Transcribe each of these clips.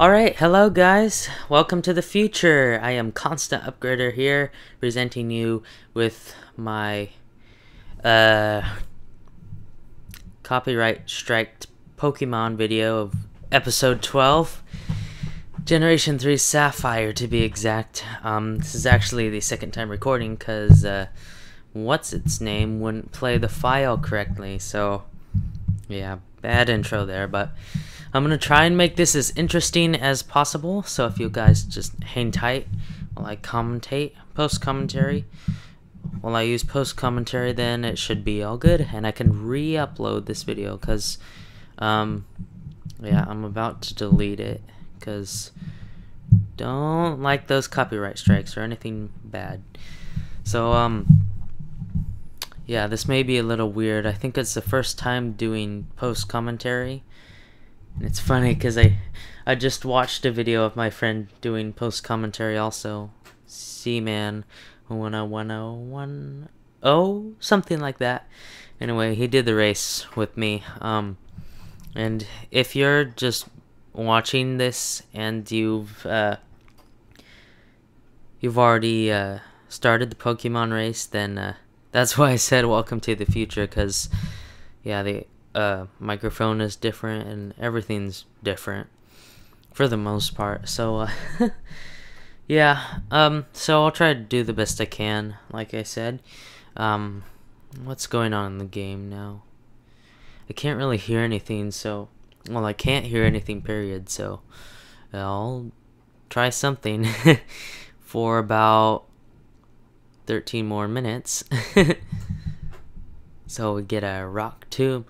Alright, hello guys. Welcome to the future. I am Constant Upgrader here, presenting you with my uh copyright striked Pokemon video of episode 12. Generation 3 Sapphire to be exact. Um this is actually the second time recording cuz uh what's its name wouldn't play the file correctly. So yeah, bad intro there, but I'm going to try and make this as interesting as possible, so if you guys just hang tight while I commentate, post commentary, while I use post commentary, then it should be all good, and I can re upload this video because, um, yeah, I'm about to delete it because don't like those copyright strikes or anything bad. So, um, yeah, this may be a little weird. I think it's the first time doing post commentary and it's funny because I, I just watched a video of my friend doing post commentary also. Seaman 10101 oh something like that. Anyway, he did the race with me. Um, and if you're just watching this and you've uh, you've already uh, started the Pokemon race, then uh, that's why I said welcome to the future because yeah, the uh, microphone is different and everything's different for the most part. So, uh, yeah, um, so I'll try to do the best I can, like I said. Um, what's going on in the game now? I can't really hear anything, so, well, I can't hear anything, period, so I'll try something for about 13 more minutes. so we get a rock tomb.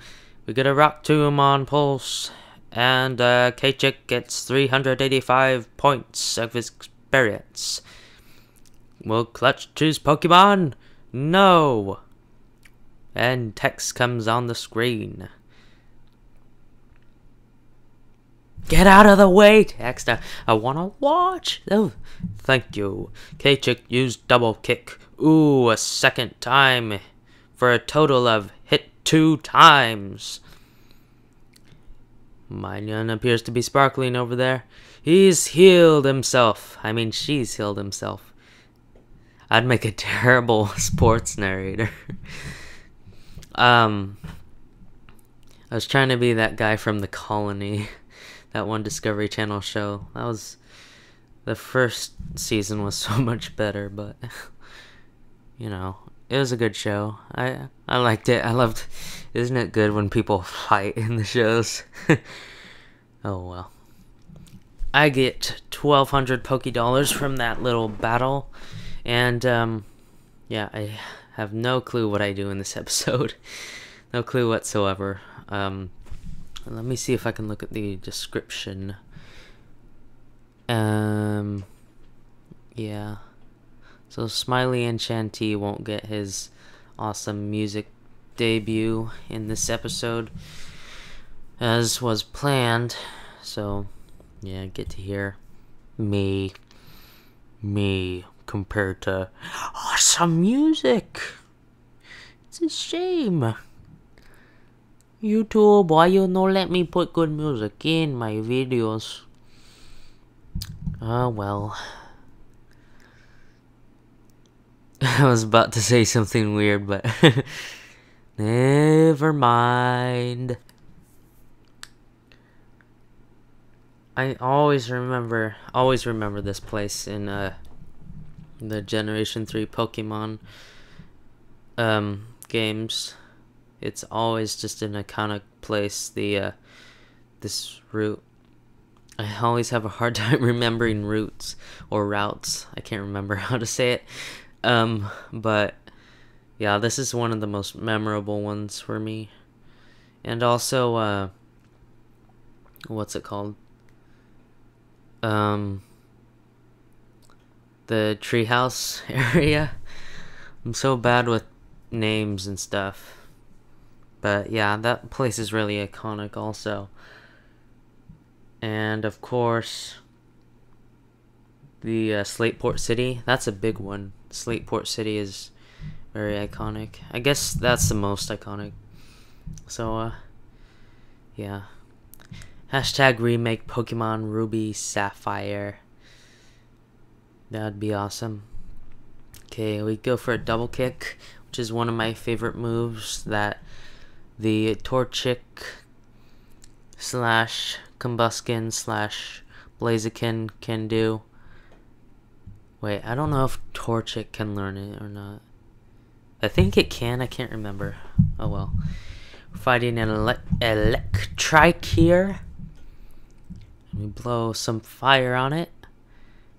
We get a Rock Tomb on Plusle, and uh, Kachik gets 385 points of experience. Will Clutch choose Pokemon? No! And text comes on the screen. Get out of the way, text. I, I wanna watch. Oh, thank you. Kachik used double kick. Ooh, a second time. For a total of two times. Minion appears to be sparkling over there. He's healed himself. I mean, she's healed himself. I'd make a terrible sports narrator. um, I was trying to be that guy from The Colony, that one Discovery Channel show. That was the first season was so much better, but you know, it was a good show. I I liked it. I loved. Isn't it good when people fight in the shows? oh well. I get twelve hundred Poke Dollars from that little battle, and um, yeah, I have no clue what I do in this episode. no clue whatsoever. Um, let me see if I can look at the description. Um, yeah. So Smiley Enchanty won't get his awesome music debut in this episode as was planned. So yeah, get to hear me me compared to awesome music. It's a shame. YouTube, why you no let me put good music in my videos? Oh well. I was about to say something weird, but never mind. I always remember, always remember this place in uh, the Generation 3 Pokemon um, games. It's always just an iconic place, the, uh, this route. I always have a hard time remembering routes or routes. I can't remember how to say it. Um, but yeah, this is one of the most memorable ones for me. And also, uh, what's it called? Um, the treehouse area. I'm so bad with names and stuff. But yeah, that place is really iconic also. And of course, the uh, Slateport City. That's a big one. Slateport City is very iconic. I guess that's the most iconic. So, uh, yeah. Hashtag remake Pokemon Ruby Sapphire. That'd be awesome. Okay, we go for a double kick, which is one of my favorite moves that the Torchic slash Combusken slash Blaziken can do. Wait, I don't know if Torchic can learn it or not. I think it can, I can't remember. Oh well. fighting an ele Electrike here. And we blow some fire on it.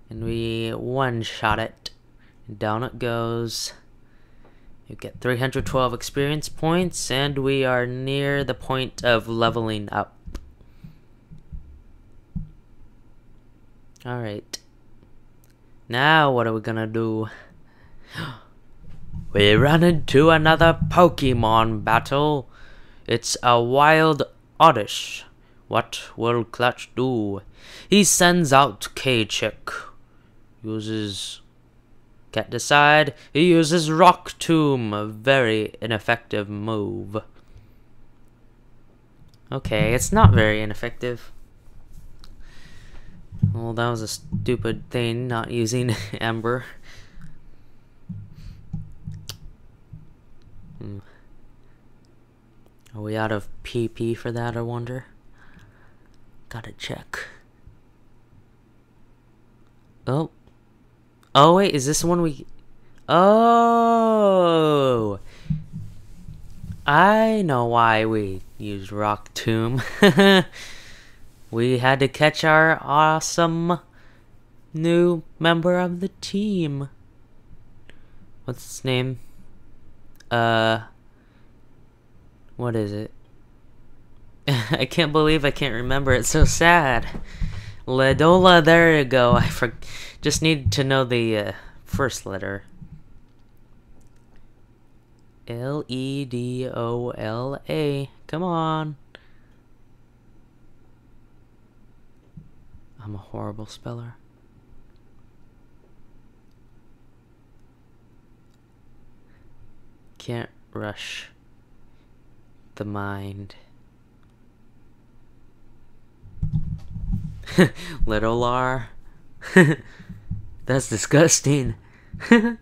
And we one-shot it. And down it goes. You get 312 experience points, and we are near the point of leveling up. Alright. Now, what are we gonna do? we run into another Pokemon battle. It's a wild Oddish. What will Clutch do? He sends out K-Chick. Uses... Can't decide. He uses Rock Tomb. A very ineffective move. Okay, it's not very ineffective. Well, that was a stupid thing, not using Ember. Hmm. Are we out of PP for that, I wonder? Gotta check. Oh. Oh, wait, is this one we... Oh! I know why we used Rock Tomb. we had to catch our awesome new member of the team. What's his name? Uh... What is it? I can't believe I can't remember. It's so sad. Ledola, there you go. I for just need to know the uh, first letter. L E D O L A. Come on. I'm a horrible speller. Can't rush the mind. Little Lar. That's disgusting. oh,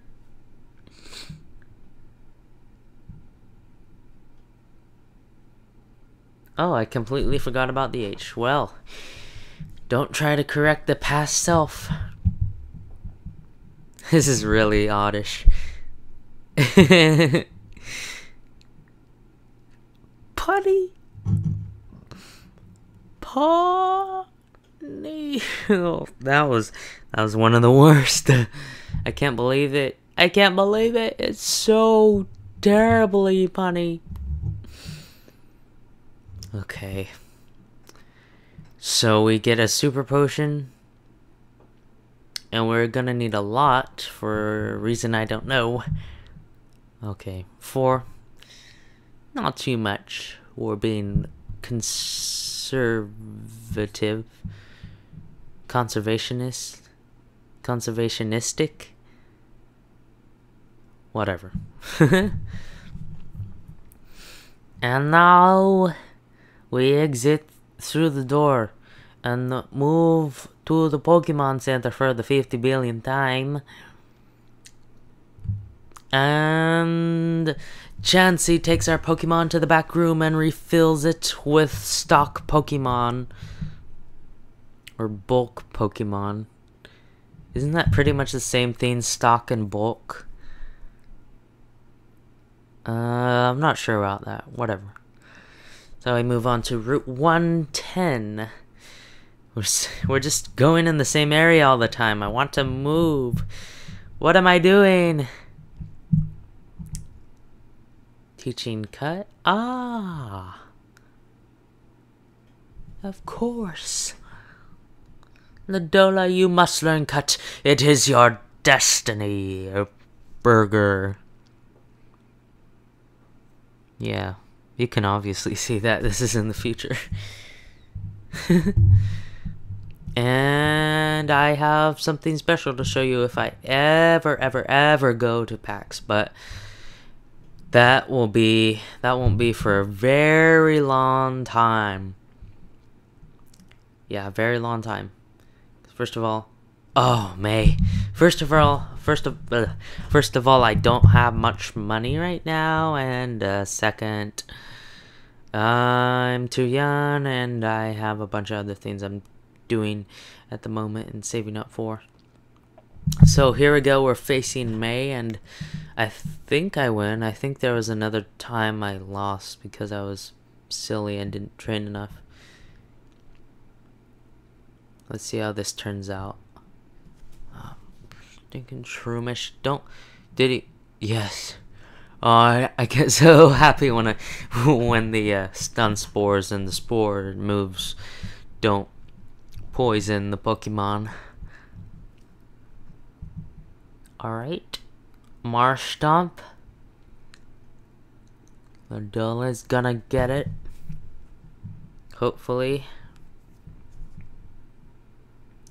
I completely forgot about the H. Well, don't try to correct the past self. This is really oddish. Putty. Paw. that was that was one of the worst. I can't believe it. I can't believe it. It's so terribly funny. Okay. So we get a super potion. And we're gonna need a lot for a reason I don't know. Okay, four. Not too much. We're being conservative conservationist, conservationistic, whatever. and now we exit through the door and move to the Pokemon Center for the 50 billion time. And Chansey takes our Pokemon to the back room and refills it with stock Pokemon or bulk Pokemon. Isn't that pretty much the same thing, stock and bulk? Uh, I'm not sure about that. Whatever. So we move on to Route 110. We're, we're just going in the same area all the time. I want to move. What am I doing? Teaching cut? Ah. Of course. Ladola, you must learn cut. It is your destiny, burger. Yeah, you can obviously see that this is in the future. and I have something special to show you if I ever, ever, ever go to PAX, but that will be, that won't be for a very long time. Yeah, very long time. First of all, oh May. First of all, first of uh, first of all, I don't have much money right now, and uh, second, I'm too young, and I have a bunch of other things I'm doing at the moment and saving up for. So here we go. We're facing May, and I think I win. I think there was another time I lost because I was silly and didn't train enough. Let's see how this turns out. Stinking Shroomish. Don't. Did he? Yes. Oh, I, get so happy when I when the uh, stun spores and the spore moves don't poison the Pokemon. Alright. Marshtomp. is gonna get it. Hopefully.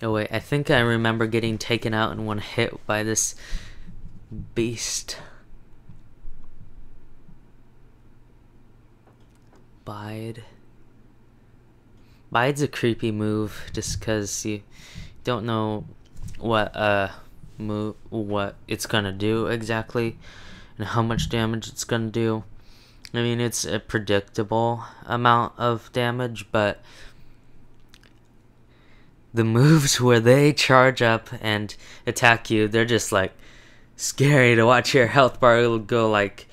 Oh wait, I think I remember getting taken out in one hit by this beast. Bide. Bide's a creepy move just because you don't know what uh move what it's gonna do exactly and how much damage it's gonna do. I mean it's a predictable amount of damage, but the moves where they charge up and attack you, they're just like scary to watch your health bar go like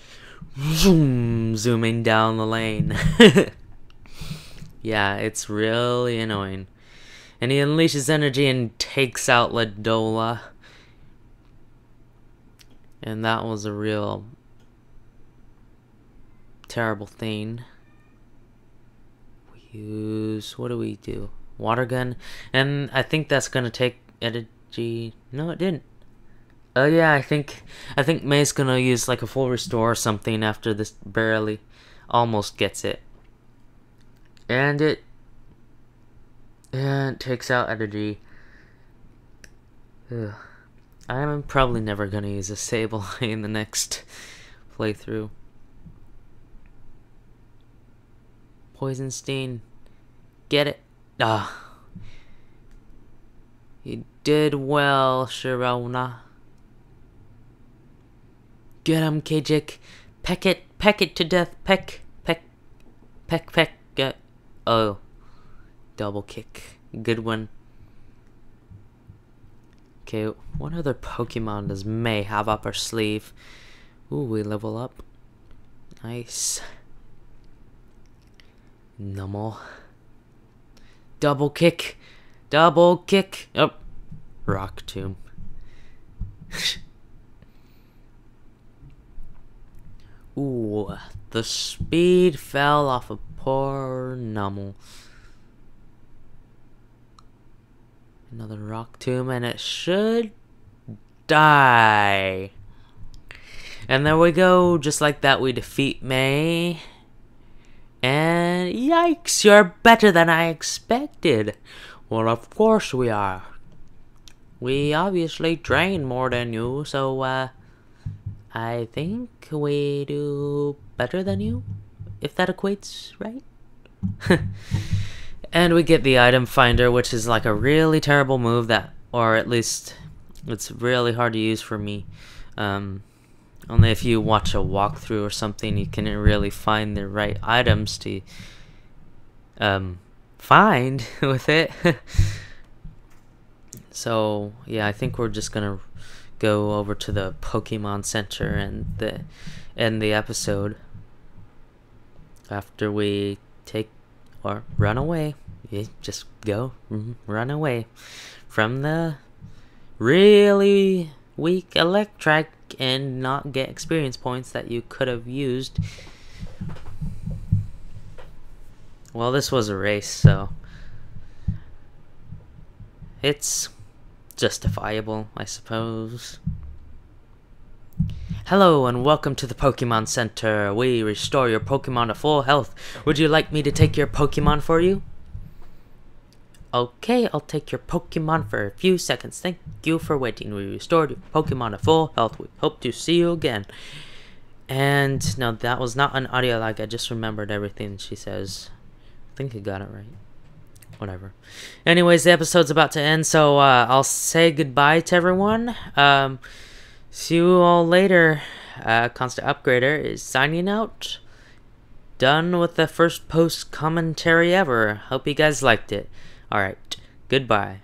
zoom, zooming down the lane. yeah, it's really annoying. And he unleashes energy and takes out Ladola. And that was a real terrible thing. We use, what do we do? Water gun, and I think that's gonna take energy. No, it didn't. Oh yeah, I think I think May's gonna use like a full restore or something after this barely almost gets it. And it and it takes out energy. Ugh. I'm probably never gonna use a sable in the next playthrough. Poison Sting. Get it. Ah. You did well, Sharona. Get him, Kajik. Peck it, peck it to death. Peck, peck, peck, peck. Get. Oh. Double kick. Good one. Okay, what other Pokemon does May have up her sleeve? Ooh, we level up. Nice. Numel. Double kick. Double kick. Oh. Rock tomb. Ooh, the speed fell off of poor Numel. Another rock tomb, and it should die. And there we go, just like that we defeat May. And yikes, you're better than I expected. Well, of course we are. We obviously train more than you, so, uh, I think we do better than you, if that equates, right? and we get the item finder, which is like a really terrible move that, or at least it's really hard to use for me. Um, only if you watch a walkthrough or something, you can really find the right items to um, find with it. so yeah, I think we're just gonna go over to the Pokemon Center and the end the episode after we take or run away. You just go mm-hmm, run away from the really weak Electrike and not get experience points that you could have used. Well, this was a race, so it's justifiable, I suppose. Hello and welcome to the Pokemon Center. We restore your Pokemon to full health. Would you like me to take your Pokemon for you? Okay, I'll take your Pokemon for a few seconds. Thank you for waiting. We restored your Pokemon to full health. We hope to see you again. And no, that was not an audio like I just remembered everything she says. I think I got it right. Whatever. Anyways, the episode's about to end, so uh, I'll say goodbye to everyone. Um, see you all later. Uh, Constant Upgrader is signing out. Done with the first post commentary ever. Hope you guys liked it. All right. Goodbye.